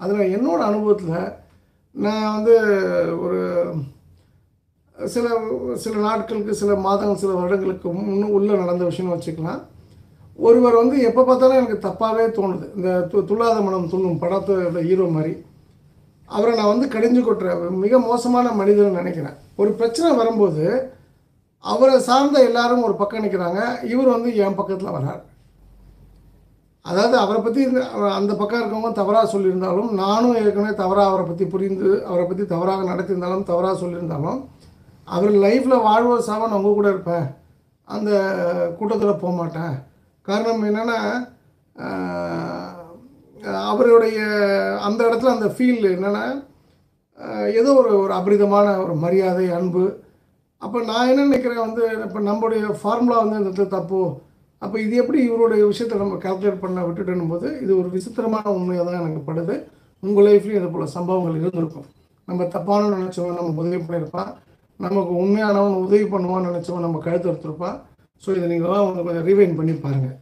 அதில் என்னோடய அனுபவத்தில் நான் வந்து ஒரு சில சில நாட்களுக்கு சில மாதங்கள் சில வருடங்களுக்கு முன்னும் உள்ளே நடந்த விஷயம்னு வச்சுக்கலாம். ஒருவர் வந்து எப்போ பார்த்தாலும் எனக்கு தப்பாகவே தோணுது. இந்த து துள்ளாத மனம் துள்ளும் படத்தோட ஹீரோ மாதிரி. அவரை நான் வந்து கடிஞ்சு கொட்டுற மிக மோசமான மனிதன் நினைக்கிறேன். ஒரு பிரச்சனை வரும்போது அவரை சார்ந்த எல்லாரும் ஒரு பக்கம் நிற்கிறாங்க இவர் வந்து என் பக்கத்தில் வரார் அதாவது அவரை பற்றி அந்த பக்கம் இருக்கவங்க தவறாக சொல்லியிருந்தாலும் நானும் ஏற்கனவே தவறாக அவரை பற்றி புரிந்து அவரை பற்றி தவறாக நடத்தியிருந்தாலும் தவறாக சொல்லியிருந்தாலும் அவர் லைஃப்பில் வாழ்வோ சாவன் நான் கூட இருப்பேன் அந்த கூட்டத்தில் போக மாட்டேன். காரணம் என்னென்னா அவருடைய அந்த இடத்துல அந்த ஃபீல் என்னென்னா ஏதோ ஒரு ஒரு அபரிதமான ஒரு மரியாதை அன்பு. அப்போ நான் என்ன நினைக்கிறேன் வந்து இப்போ நம்மளுடைய ஃபார்முலா வந்து இந்த இடத்துல தப்பு. அப்போ இது எப்படி இவருடைய விஷயத்தை நம்ம கால்குலேட் பண்ண விட்டுட்டேன் போது இது ஒரு விசித்திரமான உண்மையாக தான் எனக்கு படுது. உங்கள் லைஃப்லையும் இது போல் சம்பவங்கள் இருந்திருக்கும். நம்ம தப்பான நினச்சவன் நம்ம உதவி பண்ணியிருப்பான். நமக்கு உண்மையானவன் உதவி பண்ணுவான்னு நினச்சவன் நம்ம கழுத்து எடுத்திருப்பான் ஸோ இதை நீங்கள் கொஞ்சம் ரீவைன் பண்ணி பாருங்கள்